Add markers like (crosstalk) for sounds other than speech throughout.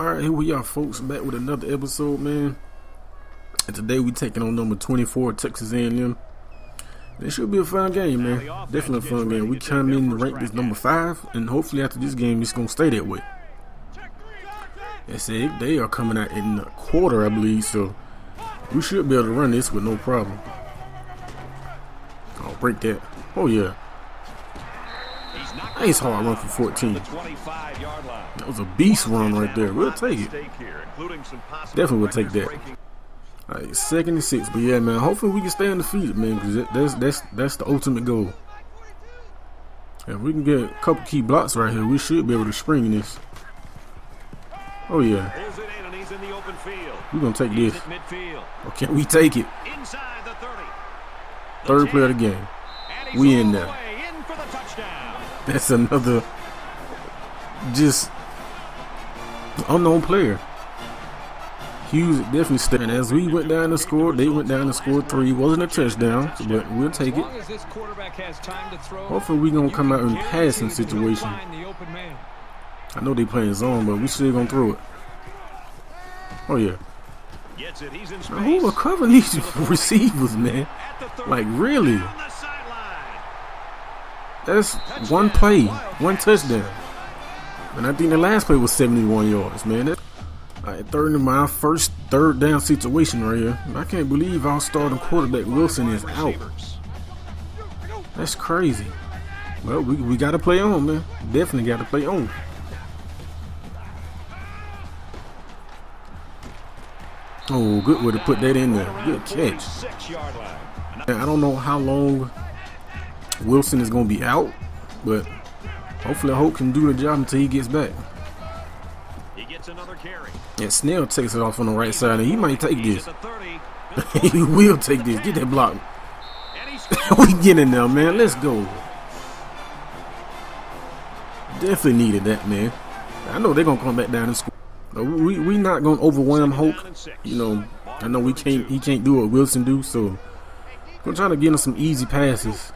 Alright, here we are folks, back with another episode, man. And today we taking on number 24, Texas A&M. It should be a fun game, man. Definitely a fun game. We come in ranked as number 5, and hopefully after this game it's going to stay that way. They say they are coming out in a quarter, I believe, so we should be able to run this with no problem. I'll break that. Oh, yeah. Nice hard run for 14. That was a beast run right there. We'll take it. Definitely will take that. All right, second and six. But yeah, man, hopefully we can stay undefeated, man, because that's that's that's the ultimate goal. If we can get a couple key blocks right here, we should be able to spring this. Oh yeah. We're gonna take this. Or can we take it? Third play of the game. We in there. That's another just unknown player. Hughes definitely stepping. As we went down to score, they went down to score three. Wasn't a touchdown, but we'll take it. Hopefully, we gonna come out in passing situation. I know they playing zone, but we still gonna throw it. Oh yeah. Now, who are covering these (laughs) receivers, man? Like really? That's one play, one touchdown. And I think the last play was 71 yards, man. That, right, third in my first third down situation right here. I can't believe our starting quarterback Wilson is out. That's crazy. Well, we, we got to play on, man. Definitely got to play on. Oh, good way to put that in there. Good catch. I don't know how long Wilson is going to be out, but hopefully Hope can do the job until he gets back. He gets another carry. And Snell takes it off on the right side, and he might take this. (laughs) he will take this. Get that block. (laughs) we get in there, man. Let's go. Definitely needed that, man. I know they're gonna come back down and score. We we not gonna overwhelm Hope. You know, I know we can't. He can't do what Wilson do. So we're trying to get him some easy passes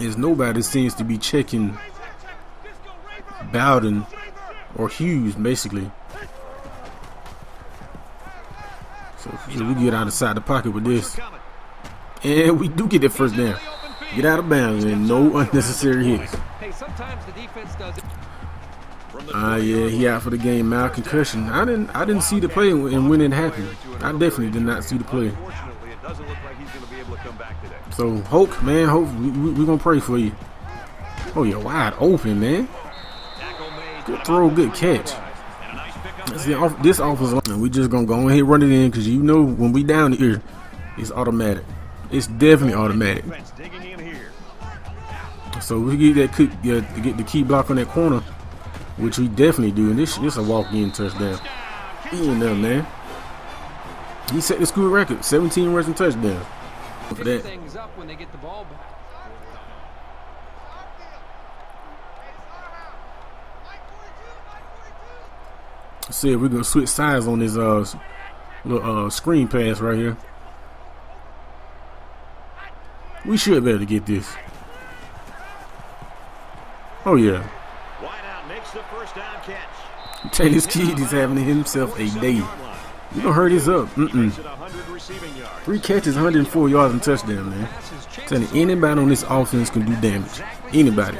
is nobody seems to be checking Bowden or Hughes, basically. So, we get out of side the pocket with this. And we do get that first down. Get out of bounds and no (laughs) unnecessary hits. Ah, uh, yeah, he out for the game. Mal concussion. I didn't, I didn't see the play and when it happened. I definitely did not see the play. So Hulk, man, hope we, we, we gonna pray for you. Oh, you're wide open, man. Good throw, good catch. Off, this offense line, we just gonna go ahead and run it in because you know when we down here, it's automatic. It's definitely automatic. So we get that get the key block on that corner, which we definitely do. And this, this a walk-in touchdown. He in there, man. He set the school record, 17 rushing touchdowns for that. things up when they get the ball back. See if we're gonna switch sides on this uh little uh screen pass right here. We should be able to get this. Oh yeah. Taylor's kid is having himself a day. You gonna hurt his up. Mm-mm. Three catches, 104 yards and touchdown, man. Telling you, anybody on this offense can do damage. Anybody.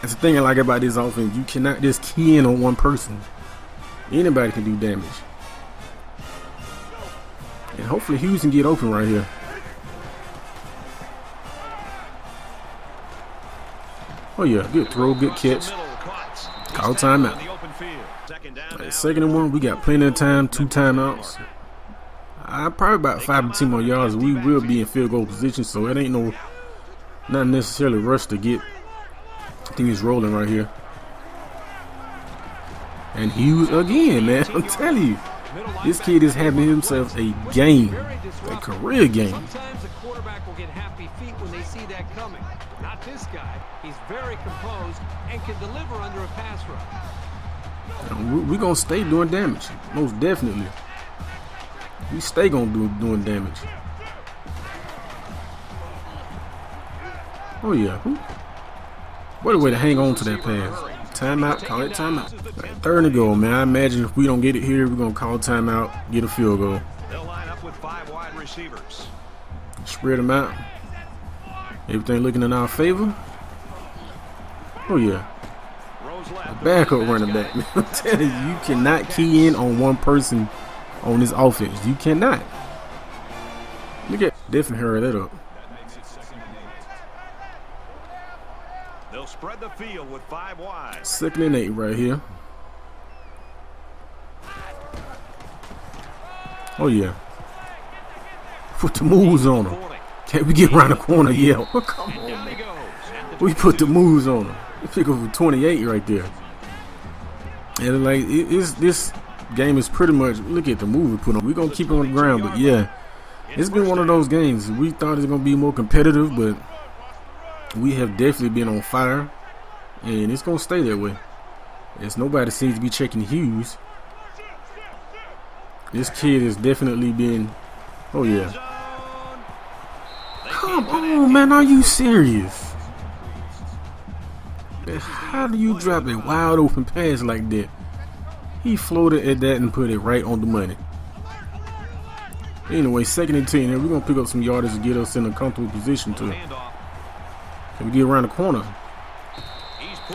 That's the thing I like about this offense. You cannot just key in on one person. Anybody can do damage. And hopefully Hughes can get open right here. Oh yeah, good throw, good catch. Call timeout. Right, second and one, we got plenty of time, two timeouts. I probably about five to ten more yards. We will be in field goal position, so it ain't no not necessarily rush to get I think things rolling right here. And Hughes again, man. (laughs) I'm telling you, this kid is having himself a game, a career game. Sometimes a quarterback will get happy feet when they see that coming. Not this guy. He's very composed and can deliver under a pass rush. We're going to stay doing damage, most definitely. We stay gonna do doing damage. Oh yeah. What a way to hang on to that pass. Timeout. Call it timeout. Right, third and goal, man. I imagine if we don't get it here, we're gonna call timeout, get a field goal. They'll line up with five wide receivers. Spread them out. Everything looking in our favor. Oh yeah. Backup running back. (laughs) I'm telling you, you cannot key in on one person on this offense. You cannot. Look at definitely hurry that up. They'll spread the field with five wide. Second and eight right here. Oh yeah. Put the moves on him. Can't we get around the corner? Yeah. (laughs) Come on, man. We put the moves on him. Up 28 right there. And like it, it's this game is pretty much look at the move we put on. We're gonna keep it on the ground, but yeah, it's been one of those games. We thought it was gonna be more competitive, but we have definitely been on fire, and it's gonna stay that way. As nobody seems to be checking Hughes. This kid has definitely been. Oh yeah. Come on, man. Are you serious? How do you drop a wide open pass like that? He floated at that and put it right on the money. Anyway, second and ten here. We're gonna pick up some yardage to get us in a comfortable position to. Can we get around the corner?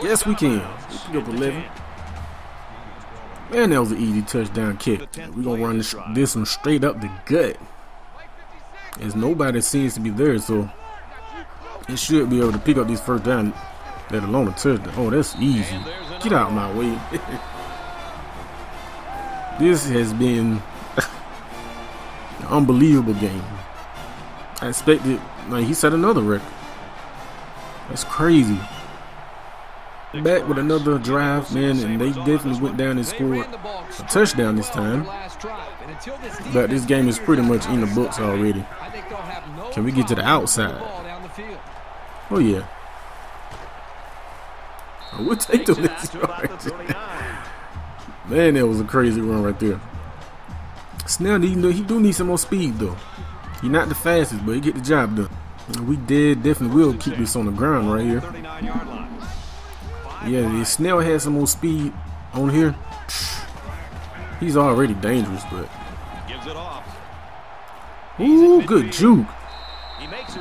Yes, we can. We pick up 11. Man, that was an easy touchdown kick. We're gonna run this, this one straight up the gut. As nobody seems to be there, so it should be able to pick up this first down let alone a touchdown. Oh, that's easy. Get out my way. (laughs) this has been an unbelievable game. I expected, like he set another record. That's crazy. Back with another drive, man, and they definitely went down and scored a touchdown this time. But this game is pretty much in the books already. Can we get to the outside? Oh yeah. I would take the list Man, that was a crazy run right there. Snell, he, he do need some more speed though. He not the fastest, but he get the job done. We did definitely will keep this on the ground right here. Yeah, if Snell has some more speed on here, he's already dangerous, but. Ooh, good juke.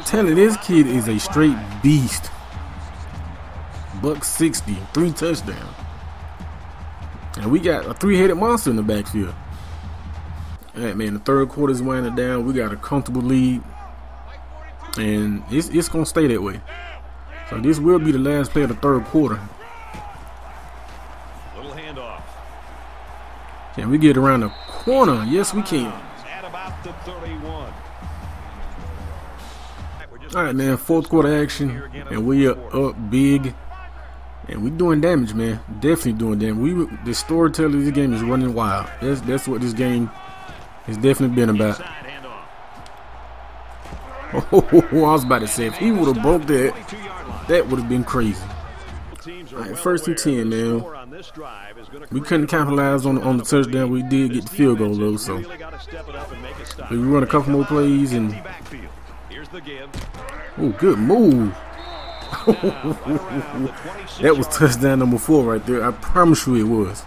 Telling this kid is a straight beast. Buck 60, three touchdowns. And we got a three-headed monster in the backfield. All right, man, the third quarter is winding down. We got a comfortable lead. And it's, it's going to stay that way. So this will be the last play of the third quarter. Little handoff. Can we get around the corner? Yes, we can. All right, man, fourth quarter action. And we are up big. And we doing damage, man. Definitely doing damage. We the storyteller of this game is running wild. That's that's what this game has definitely been about. Oh, (laughs) I was about to say if he would have broke that, that would have been crazy. All right, first and ten, man. We couldn't capitalize on on the touchdown. We did get the field goal though, so we run a couple more plays and. Oh, good move. (laughs) that was touchdown number four right there. I promise you it was.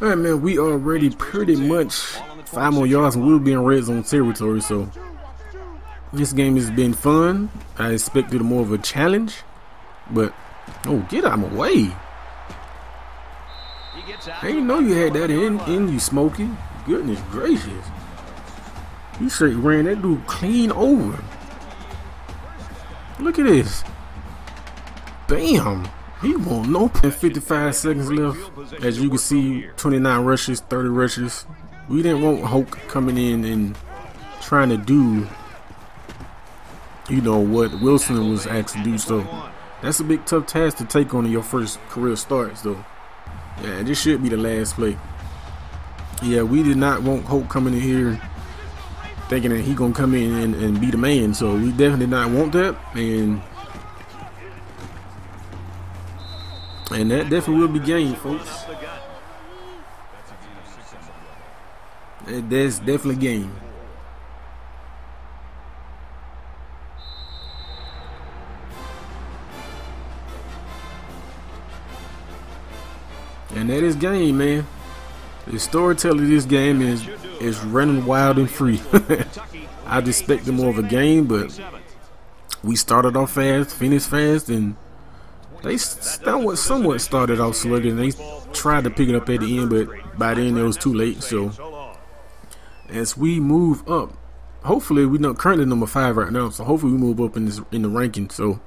Alright, man, we are ready pretty much five more yards and we'll be in red zone territory. So this game has been fun. I expected more of a challenge, but oh, get out of my way. I didn't know you had that in, in you, Smokey. Goodness gracious. You straight ran that dude clean over. Look at this. Bam. He won't no 55 seconds left. As you can see, 29 rushes, 30 rushes. We didn't want Hoke coming in and trying to do, you know, what Wilson was asked to do. So that's a big tough task to take on in your first career starts, though. Yeah, this should be the last play. Yeah, we did not want Hoke coming in here thinking that he gonna come in and, and be the man. So we definitely not want that, and and that definitely will be game, folks. That's definitely game. And that is game, man. The storytelling of this game is is running wild and free. (laughs) I'd expect more of a game, but we started off fast, finished fast, and they somewhat somewhat started off sluggish. They tried to pick it up at the end, but by then it was too late. So as we move up, hopefully we're not currently number five right now. So hopefully we move up in this in the ranking. So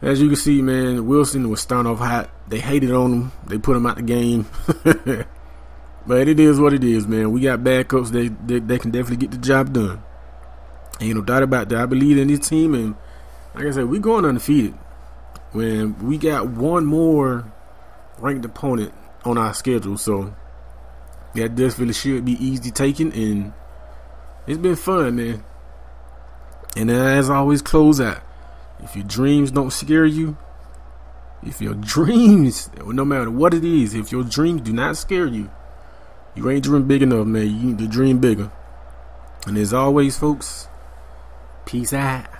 as you can see, man, Wilson was starting off hot. They hated on him. They put him out the game. (laughs) but it is what it is, man. We got backups. They, they they can definitely get the job done. Ain't no doubt about that. I believe in this team, and like I said, we going undefeated. When we got one more ranked opponent on our schedule, so that definitely should be easy taking, and it's been fun, man. And as always, close out. If your dreams don't scare you, if your (laughs) dreams, no matter what it is, if your dreams do not scare you, you ain't dreaming big enough, man. You need to dream bigger. And as always, folks, peace out.